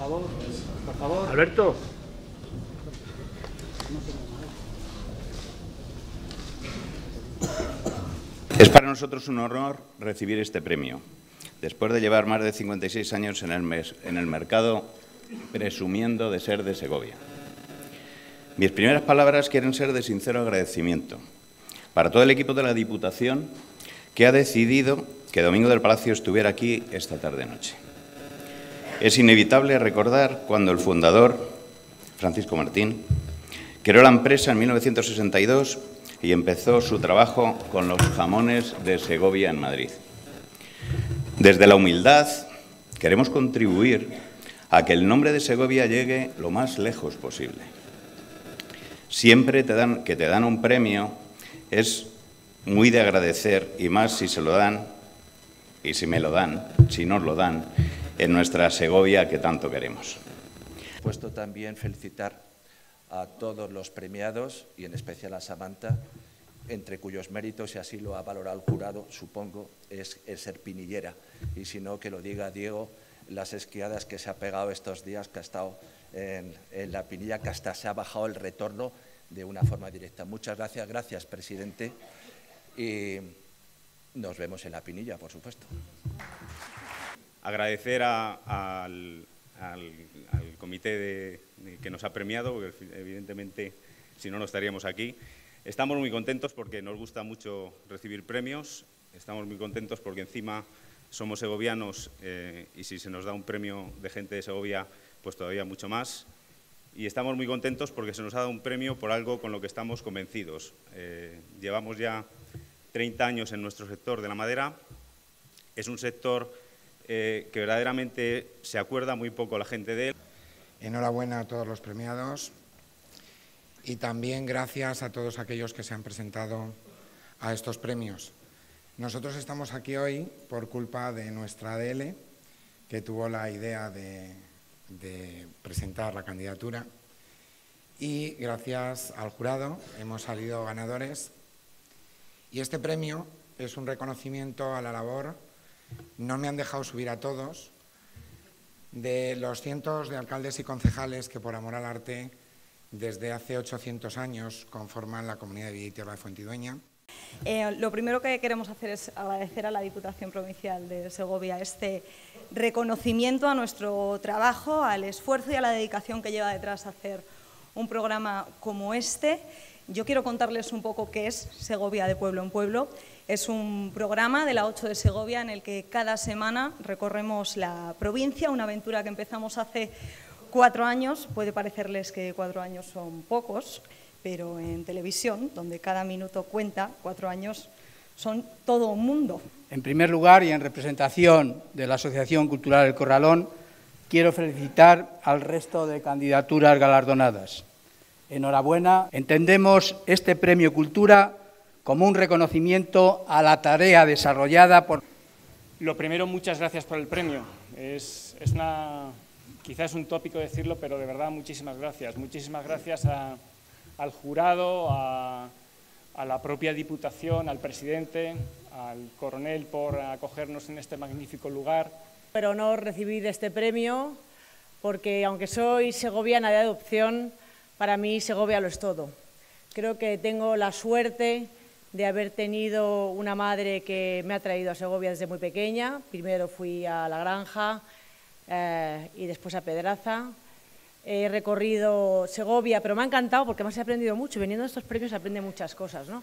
favor, por favor. Alberto. Es para nosotros un honor recibir este premio, después de llevar más de 56 años en el, mes, en el mercado presumiendo de ser de Segovia. Mis primeras palabras quieren ser de sincero agradecimiento para todo el equipo de la Diputación que ha decidido que Domingo del Palacio estuviera aquí esta tarde-noche. Es inevitable recordar cuando el fundador, Francisco Martín, creó la empresa en 1962 y empezó su trabajo con los jamones de Segovia en Madrid. Desde la humildad queremos contribuir a que el nombre de Segovia llegue lo más lejos posible. Siempre te dan, que te dan un premio es muy de agradecer y más si se lo dan y si me lo dan, si nos lo dan, en nuestra Segovia que tanto queremos. Puesto también felicitar a todos los premiados y en especial a Samantha, entre cuyos méritos, y así lo ha valorado el jurado, supongo, es el ser pinillera. Y si no, que lo diga Diego, las esquiadas que se ha pegado estos días, que ha estado en, en la pinilla, que hasta se ha bajado el retorno de una forma directa. Muchas gracias, gracias, presidente. Y nos vemos en la pinilla, por supuesto. Agradecer a, al, al, al, comité de, de que nos ha premiado, porque evidentemente si no, no estaríamos aquí. Estamos muy contentos porque nos gusta mucho recibir premios, estamos muy contentos porque encima somos segovianos eh, y si se nos da un premio de gente de Segovia, pues todavía mucho más. Y estamos muy contentos porque se nos ha dado un premio por algo con lo que estamos convencidos. Eh, llevamos ya 30 años en nuestro sector de la madera. Es un sector eh, que verdaderamente se acuerda muy poco la gente de él. Enhorabuena a todos los premiados y también gracias a todos aquellos que se han presentado a estos premios. Nosotros estamos aquí hoy por culpa de nuestra ADL, que tuvo la idea de, de presentar la candidatura y gracias al jurado hemos salido ganadores y este premio es un reconocimiento a la labor, no me han dejado subir a todos, de los cientos de alcaldes y concejales que por amor al arte desde hace 800 años conforman la comunidad de Villa de Fuentidueña. Eh, lo primero que queremos hacer es agradecer a la Diputación Provincial de Segovia este reconocimiento a nuestro trabajo, al esfuerzo y a la dedicación que lleva detrás hacer un programa como este. Yo quiero contarles un poco qué es Segovia de pueblo en pueblo. Es un programa de la 8 de Segovia en el que cada semana recorremos la provincia, una aventura que empezamos hace cuatro años. Puede parecerles que cuatro años son pocos, pero en televisión, donde cada minuto cuenta, cuatro años son todo un mundo. En primer lugar, y en representación de la Asociación Cultural El Corralón, quiero felicitar al resto de candidaturas galardonadas. Enhorabuena. Entendemos este Premio Cultura como un reconocimiento a la tarea desarrollada por... Lo primero, muchas gracias por el premio. Es, es una, quizás es un tópico decirlo, pero de verdad muchísimas gracias. Muchísimas gracias a, al jurado, a, a la propia Diputación, al presidente, al coronel por acogernos en este magnífico lugar. Pero no recibir este premio porque aunque soy segoviana de adopción, para mí Segovia lo es todo. Creo que tengo la suerte de haber tenido una madre que me ha traído a Segovia desde muy pequeña. Primero fui a La Granja eh, y después a Pedraza. He recorrido Segovia, pero me ha encantado porque me he aprendido mucho. Veniendo a estos premios aprende muchas cosas. ¿no?